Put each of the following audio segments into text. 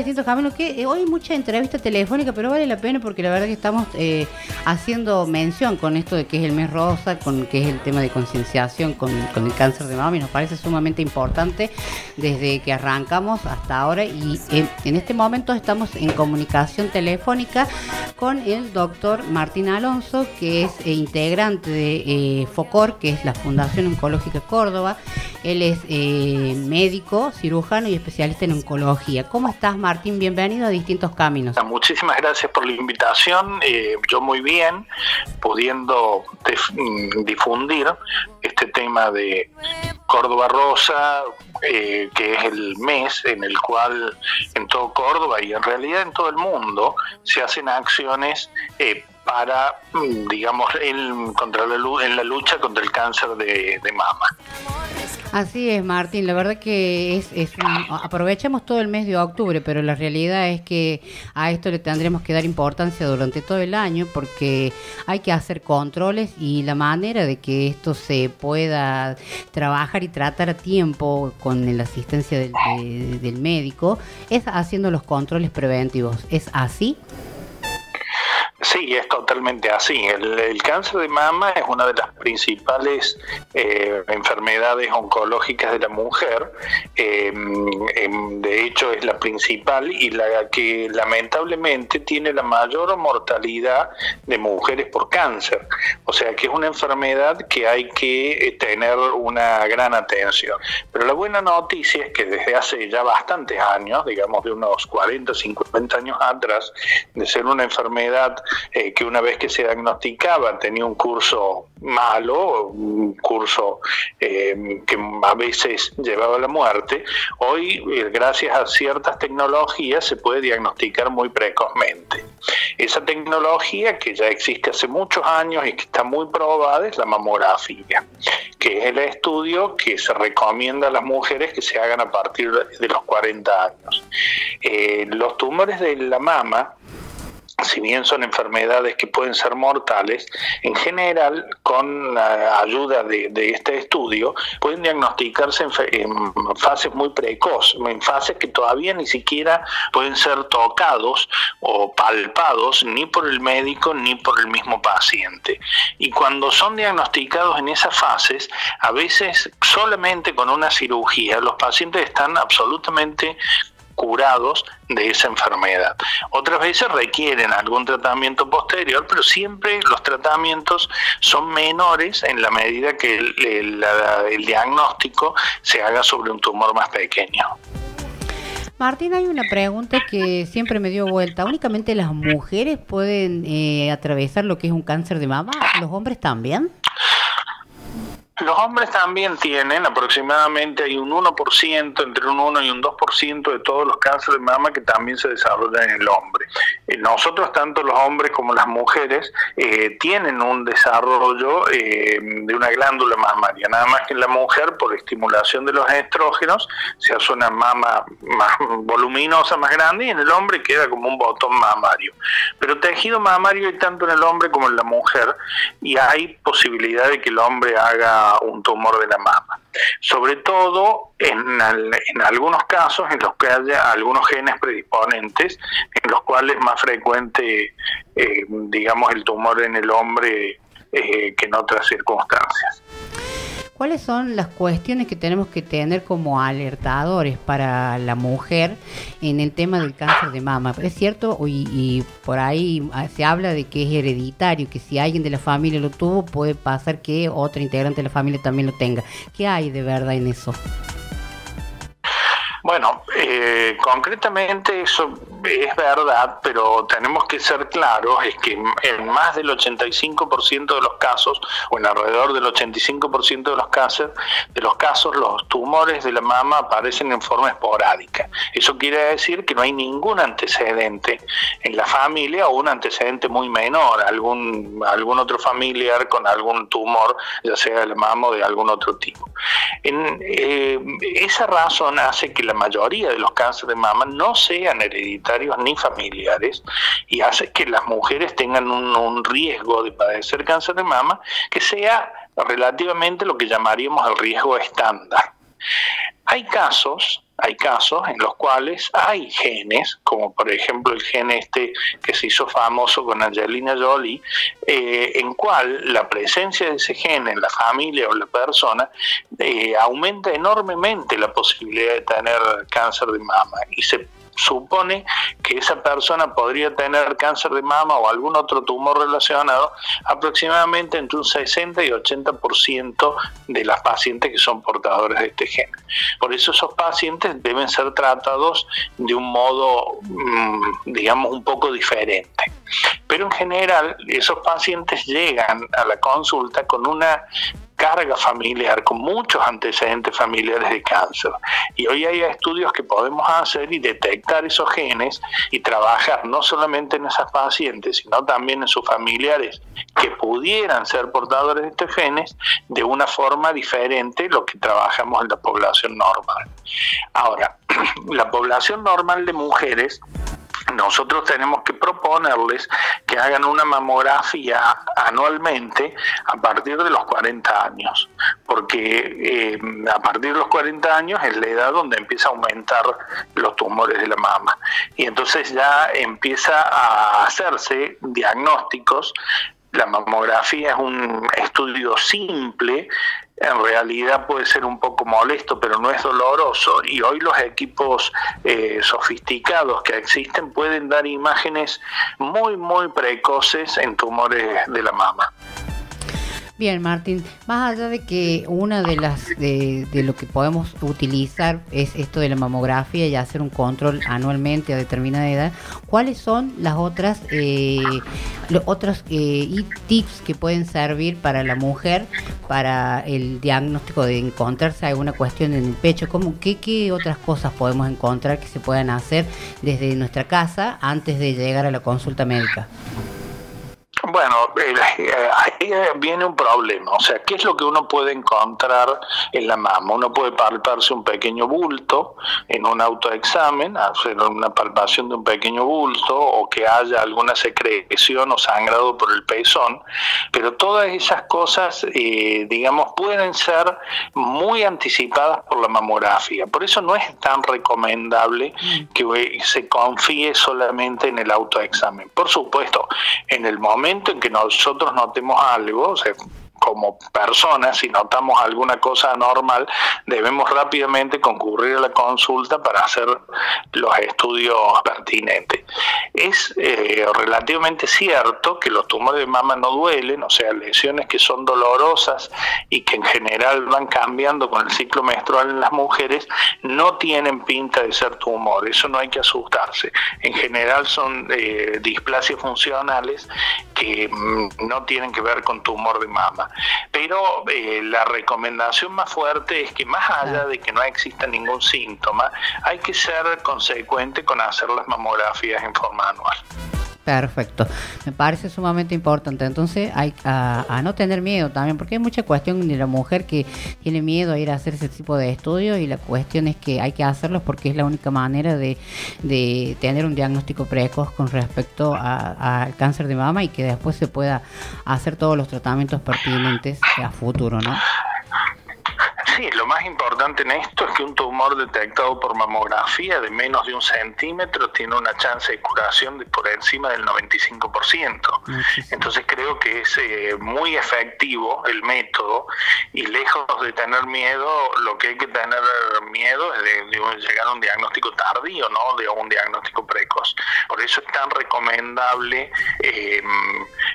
distintos caminos. Que eh, hoy mucha entrevista telefónica, pero vale la pena porque la verdad que estamos eh, haciendo mención con esto de que es el mes rosa, con que es el tema de concienciación con, el cáncer de mama y nos parece sumamente importante desde que arrancamos hasta ahora y en este momento estamos en comunicación telefónica con el doctor Martín Alonso, que es integrante de FOCOR, que es la Fundación Oncológica Córdoba. Él es médico, cirujano y especialista en oncología. ¿Cómo estás, Martín? Bienvenido a Distintos Caminos. Muchísimas gracias por la invitación. Eh, yo muy bien, pudiendo mm, difundir este tema de Córdoba Rosa, eh, que es el mes en el cual en todo Córdoba y en realidad en todo el mundo se hacen acciones eh, para, mm, digamos, en, contra la, en la lucha contra el cáncer de mama. Así es, Martín. La verdad que es, es aprovechamos todo el mes de octubre, pero la realidad es que a esto le tendremos que dar importancia durante todo el año porque hay que hacer controles y la manera de que esto se pueda trabajar y tratar a tiempo con la asistencia del médico es haciendo los controles preventivos. ¿Es así? Sí, es totalmente así. El, cáncer de mama es una de las principales eh, enfermedades oncológicas de la mujer. Em, em, de hecho, es la principal y la que lamentablemente tiene la mayor mortalidad de mujeres por cáncer. O sea que es una enfermedad que hay que eh, tener una gran atención. Pero la buena noticia es que desde hace ya bastantes años, digamos de unos 40, 50 años atrás, de ser una enfermedad eh, que una vez que se diagnosticaba tenía un curso malo, un curso eh, que a veces llevaba a la muerte, hoy eh, gracias a ciertas tecnologías se puede diagnosticar muy precozmente. Esa tecnología que ya existe hace muchos años y que está muy probada es la mamografía, que es el estudio que se recomienda a las mujeres que se hagan a partir de los 40 años. los tumores de la mama si bien son enfermedades que pueden ser mortales, en general, con la ayuda de, este estudio, pueden diagnosticarse en, fases muy precoces, en fases que todavía ni siquiera pueden ser tocados o palpados ni por el médico ni por el mismo paciente. Y cuando son diagnosticados en esas fases, a veces solamente con una cirugía, los pacientes están absolutamente curados de esa enfermedad. Otras veces requieren algún tratamiento posterior, pero siempre los tratamientos son menores en la medida que el, diagnóstico se haga sobre un tumor más pequeño. Martín, hay una pregunta que siempre me dio vuelta. ¿Únicamente las mujeres pueden eh, atravesar lo que es un cáncer de mama? ¿Los hombres también? Los hombres también tienen aproximadamente hay un 1%, entre un 1 y un 2% de todos los cánceres de mama que también se desarrollan en el hombre. Eh, nosotros, tanto los hombres como las mujeres, eh, tienen un desarrollo eh, de una glándula mamaria, nada más que en la mujer, por estimulación de los estrógenos, se hace una mama más voluminosa, más grande, y en el hombre queda como un botón mamario. Pero tejido mamario hay tanto en el hombre como en la mujer, y hay posibilidad de que el hombre haga un tumor de la mama. Sobre todo en, algunos casos en los que haya algunos genes predisponentes, en los cuales es más frecuente, eh, digamos, el tumor en el hombre eh, que en otras circunstancias. ¿Cuáles son las cuestiones que tenemos que tener como alertadores para la mujer en el tema del cáncer de mama? Es cierto, y, por ahí ah, se habla de que es hereditario, que si alguien de la familia lo tuvo, puede pasar que otro integrante de la familia también lo tenga. ¿Qué hay de verdad en eso? Bueno, eh, concretamente eso es verdad, pero tenemos que ser claros, es que en más del 85% de los casos, o en alrededor del 85% de los casos, de los casos, los tumores de la mama aparecen en forma esporádica. Eso quiere decir que no hay ningún antecedente en la familia o un antecedente muy menor, algún, algún otro familiar con algún tumor, ya sea de la mama o de algún otro tipo. En, eh, esa razón hace que la mayoría de los cánceres de mama no sean hereditarios ni familiares y hace que las mujeres tengan un, riesgo de padecer cáncer de mama que sea relativamente lo que llamaríamos el riesgo estándar. Hay casos hay casos en los cuales hay genes, como por ejemplo el gen este que se hizo famoso con Angelina Jolie, eh, en cual la presencia de ese gen en la familia o la persona eh, aumenta enormemente la posibilidad de tener cáncer de mama y se supone que esa persona podría tener cáncer de mama o algún otro tumor relacionado aproximadamente entre un 60 y 80% de las pacientes que son portadores de este gen. Por eso esos pacientes deben ser tratados de un modo, mm, digamos, un poco diferente. Pero en general esos pacientes llegan a la consulta con una carga familiar, con muchos antecedentes familiares de cáncer. Y hoy hay estudios que podemos hacer y detectar esos genes y trabajar no solamente en esas pacientes, sino también en sus familiares que pudieran ser portadores de estos genes de una forma diferente lo que trabajamos en la población normal. Ahora, la población normal de mujeres nosotros tenemos que proponerles que hagan una mamografía anualmente a partir de los 40 años, porque eh, a partir de los 40 años es la edad donde empieza a aumentar los tumores de la mama. Y entonces ya empieza a hacerse diagnósticos la mamografía es un estudio simple en realidad puede ser un poco molesto, pero no es doloroso. Y hoy los equipos eh, sofisticados que existen pueden dar imágenes muy, muy precoces en tumores de la mama. Bien, Martín, más allá de que una de las de, lo que podemos utilizar es esto de la mamografía y hacer un control anualmente a determinada edad, ¿cuáles son las otras eh, los otros eh, tips que pueden servir para la mujer para el diagnóstico de encontrarse alguna cuestión en el pecho? ¿Cómo, qué, ¿Qué otras cosas podemos encontrar que se puedan hacer desde nuestra casa antes de llegar a la consulta médica? Bueno, eh, ahí viene un problema. O sea, ¿qué es lo que uno puede encontrar en la mama? Uno puede palparse un pequeño bulto en un autoexamen, hacer una palpación de un pequeño bulto o que haya alguna secreción o sangrado por el pezón, pero todas esas cosas, eh, digamos, pueden ser muy anticipadas por la mamografía. Por eso no es tan recomendable que se confíe solamente en el autoexamen. Por supuesto, en el momento en que nosotros notemos algo, o sea, como personas, si notamos alguna cosa anormal, debemos rápidamente concurrir a la consulta para hacer los estudios pertinentes. Es eh, relativamente cierto que los tumores de mama no duelen, o sea, lesiones que son dolorosas y que en general van cambiando con el ciclo menstrual en las mujeres, no tienen pinta de ser tumor, eso no hay que asustarse. En general son eh, displasias funcionales que mm, no tienen que ver con tumor de mama. Pero eh, la recomendación más fuerte es que más allá de que no exista ningún síntoma, hay que ser consecuente con hacer las mamografías en forma anual. Perfecto, me parece sumamente importante. Entonces, hay a, no tener miedo también, porque hay mucha cuestión de la mujer que tiene miedo a ir a hacer ese tipo de estudios y la cuestión es que hay que hacerlos porque es la única manera de, tener un diagnóstico precoz con respecto al cáncer de mama y que después se pueda hacer todos los tratamientos pertinentes a futuro, ¿no? Sí, lo más importante en esto es que un tumor detectado por mamografía de menos de un centímetro tiene una chance de curación de por encima del 95%. Entonces creo que es eh, muy efectivo el método y lejos de tener miedo, lo que hay que tener miedo es de, llegar a un diagnóstico tardío, no de un diagnóstico precoz. Por eso es tan recomendable eh,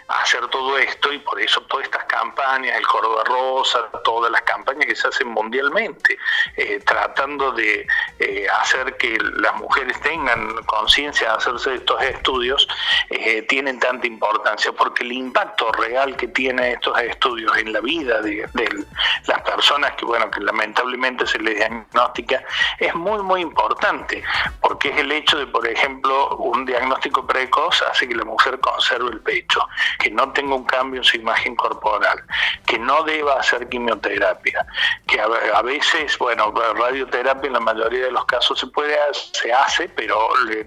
hacer todo esto y por eso todas estas campañas, el Córdoba Rosa, todas las campañas que se hacen mundialmente, eh, tratando de eh, hacer que las mujeres tengan conciencia de hacerse estos estudios, eh, tienen tanta importancia, porque el impacto real que tienen estos estudios en la vida de, las personas que, bueno, que lamentablemente se les diagnostica, es muy, muy importante, porque es el hecho de, por ejemplo, un diagnóstico precoz hace que la mujer conserve el pecho, que no tenga un cambio en su imagen corporal, que no deba hacer quimioterapia, que a, veces, bueno, radioterapia en la mayoría de los casos se puede se hace, pero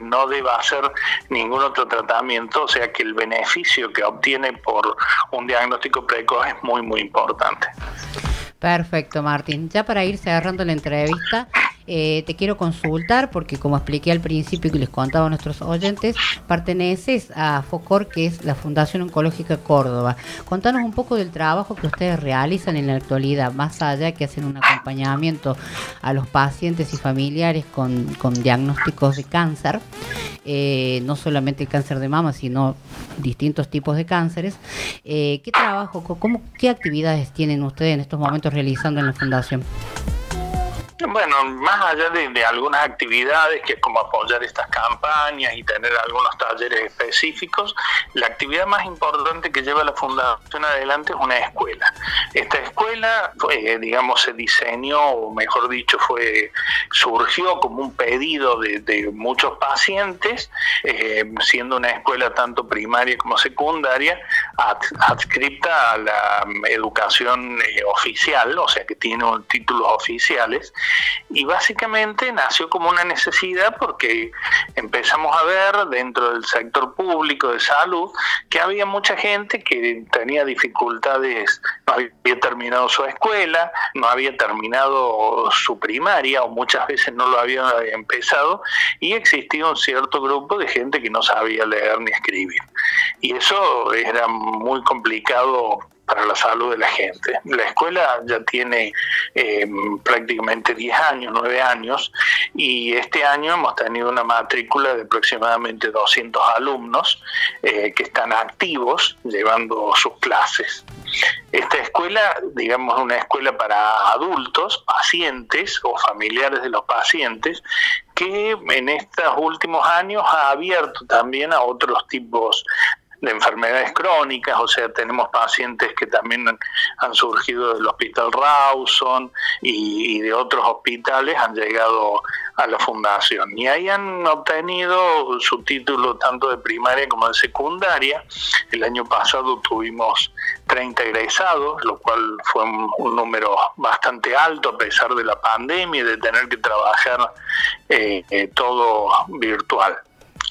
no deba hacer ningún otro tratamiento, o sea que el beneficio que obtiene por un diagnóstico precoz es muy, muy importante. Perfecto, Martín. Ya para ir cerrando la entrevista, eh, te quiero consultar porque como expliqué al principio y les contaba a nuestros oyentes, perteneces a FOCOR, que es la Fundación Oncológica Córdoba. Contanos un poco del trabajo que ustedes realizan en la actualidad, más allá que hacen un acompañamiento a los pacientes y familiares con, diagnósticos de cáncer, eh, no solamente el cáncer de mama, sino distintos tipos de cánceres. Eh, ¿Qué trabajo, cómo, qué actividades tienen ustedes en estos momentos realizando en la Fundación? Bueno, más allá de, algunas actividades que es como apoyar estas campañas y tener algunos talleres específicos, la actividad más importante que lleva la Fundación adelante es una escuela. Esta escuela, digamos, se diseñó, o mejor dicho, fue surgió como un pedido de, muchos pacientes, eh, siendo una escuela tanto primaria como secundaria, adscripta a la educación eh, oficial, o sea que tiene títulos oficiales y básicamente nació como una necesidad porque empezamos a ver dentro del sector público de salud que había mucha gente que tenía dificultades, no había terminado su escuela, no había terminado su primaria o muchas veces no lo había empezado y existía un cierto grupo de gente que no sabía leer ni escribir. Y eso era muy complicado para la salud de la gente. La escuela ya tiene eh, prácticamente 10 años, 9 años, y este año hemos tenido una matrícula de aproximadamente 200 alumnos eh, que están activos llevando sus clases. Esta escuela, digamos, una escuela para adultos, pacientes o familiares de los pacientes, que en estos últimos años ha abierto también a otros tipos de enfermedades crónicas, o sea, tenemos pacientes que también han surgido del Hospital Rawson y, de otros hospitales han llegado a la fundación y ahí han obtenido su título tanto de primaria como de secundaria. El año pasado tuvimos 30 egresados, lo cual fue un, número bastante alto a pesar de la pandemia y de tener que trabajar eh, eh, todo virtual.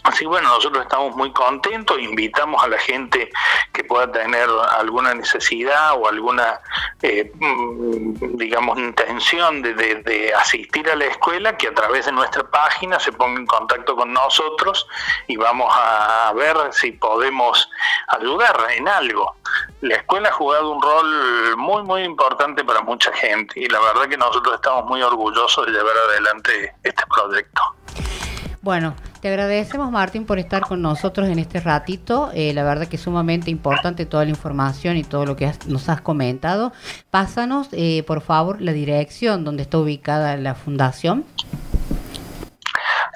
Así bueno, nosotros estamos muy contentos, invitamos a la gente que pueda tener alguna necesidad o alguna, eh, mm, digamos, intención de, asistir a la escuela, que a través de nuestra página se ponga en contacto con nosotros y vamos a ver si podemos ayudar en algo. La escuela ha jugado un rol muy, muy importante para mucha gente y la verdad que nosotros estamos muy orgullosos de llevar adelante este proyecto. Bueno, te agradecemos Martín por estar con nosotros en este ratito. Eh, la verdad que es sumamente importante toda la información y todo lo que nos has comentado. Pásanos, eh, por favor, la dirección donde está ubicada la fundación.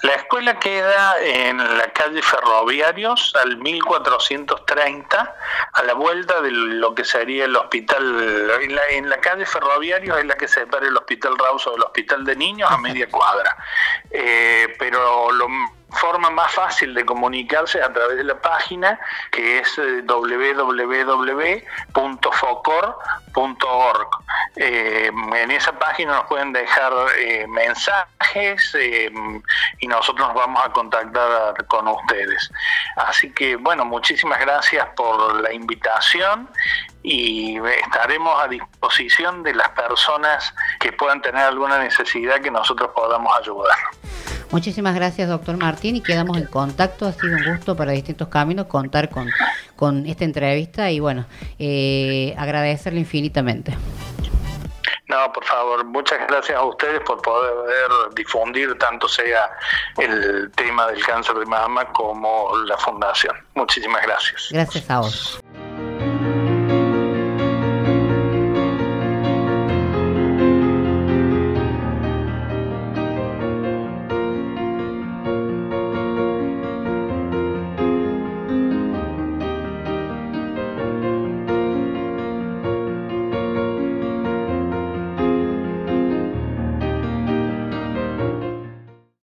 La escuela queda en la calle Ferroviarios al 1430, a la vuelta de lo que sería el hospital. En la, calle Ferroviarios es la que separa el hospital Rauso del hospital de niños a media cuadra. Eh, pero lo forma más fácil de comunicarse a través de la página que es eh, www.focor.org. Eh, en esa página nos pueden dejar eh, mensajes y nosotros nos vamos a contactar con ustedes. Así que bueno, muchísimas gracias por la invitación y estaremos a disposición de las personas que puedan tener alguna necesidad que nosotros podamos ayudar. Muchísimas gracias, doctor Martín, y quedamos en contacto. Ha sido un gusto para distintos caminos contar con, con esta entrevista y bueno, eh, agradecerle infinitamente. No, por favor, muchas gracias a ustedes por poder difundir tanto sea el tema del cáncer de mama como la fundación. Muchísimas gracias. Gracias a vos.